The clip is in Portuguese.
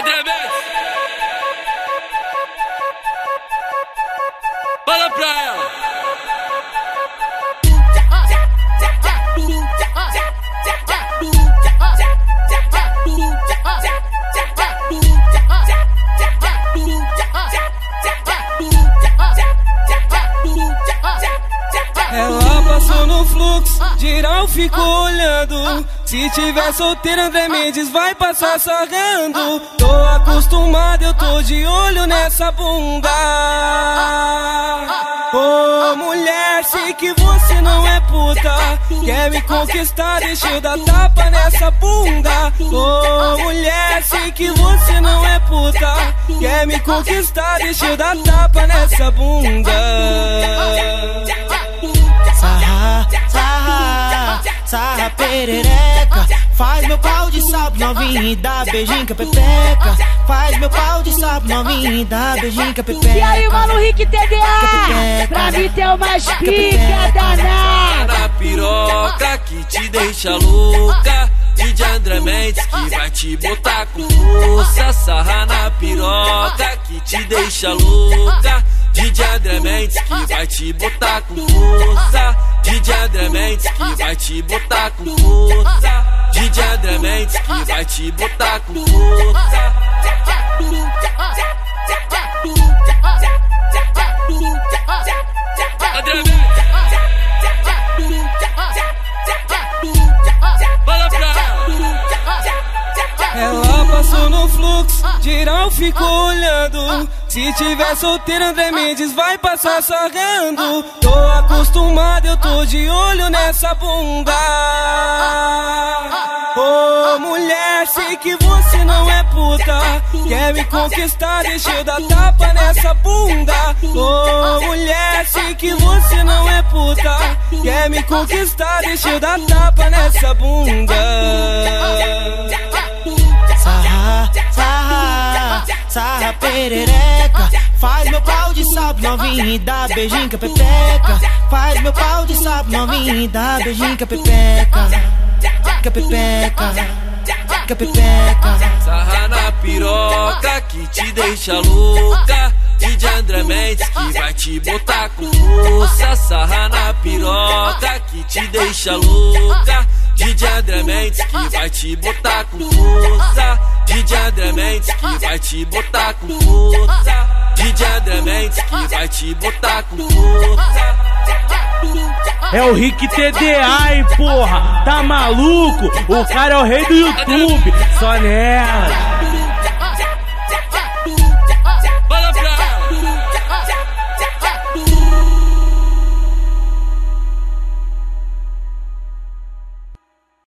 André Mendes. Fala pra ela. Ela no fluxo, geral ficou olhando. Se tiver solteiro, André Mendes vai passar sarrando. Tô eu tô de olho nessa bunda. Ô oh, mulher, sei que você não é puta. Quer me conquistar, deixa eu dar tapa nessa bunda. Ô oh, mulher, sei que você não é puta. Quer me conquistar, deixa eu dar tapa nessa bunda. Sarra perereca. Faz meu pau de sapo novinho e dá beijinho com a pepeca. Faz meu pau de sapo novinho e dá beijinho com a pepeca. E aí, mano, Rick TDA Pra mim ter umas pica danada. Na piroca que te deixa louca. DJ André Mendes que vai te botar com força. Sarra na piroca que te deixa louca DJ André Mendes que vai te botar com força. DJ André Mendes que vai te botar com força. DJ André Mendes que vai te botar com força fluxo, geral ficou olhando. Se tiver solteiro, André Mendes vai passar sarrando. Tô acostumado, eu tô de olho nessa bunda. Ô oh, mulher, sei que você não é puta. Quer me conquistar, deixa eu dar tapa nessa bunda. Ô oh, mulher, sei que você não é puta. Quer me conquistar, deixa eu dar tapa nessa bunda. Sarra, perereca. Faz meu pau de sapo novinho e dá beijinho com a pepeca. Faz meu pau de sapo novinho e dá beijinho com a pepeca. Com a pepeca. Com a pepeca. Sarra na piroca que te deixa louca. DJ André Mendes que vai te botar com força. Sarra na piroca que te deixa louca. DJ André Mendes que vai te botar com força DJ André que vai te botar com força DJ André que vai te botar com força É o Rick TDA, hein, porra? Tá maluco? O cara é o rei do YouTube. Só nela.